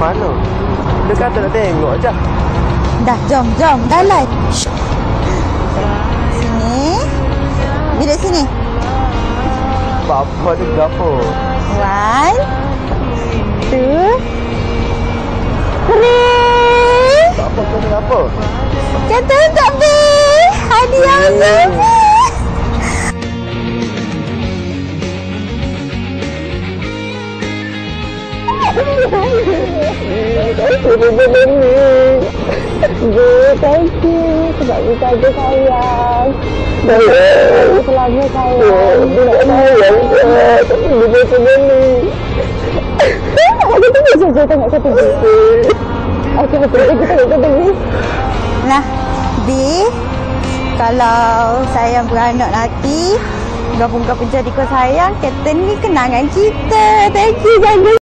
mana? Dia kata nak tengok je. Dah, jom, jom. Jalan. Sini. Duduk sini. Apa-apa tu berapa? One. Benda ni. Good, thank you. Sebab kita ada sayang. Sayang. Selalu sayang. Bila sayang. Tapi dia benda ni. Aku tunggu saja tengok satu Okey, okey. Kita tengok satu Nah, B. Kalau sayang beranak nanti, gabung-gabung jadi kau sayang, kata ni kenangan kita. Thank you, jaga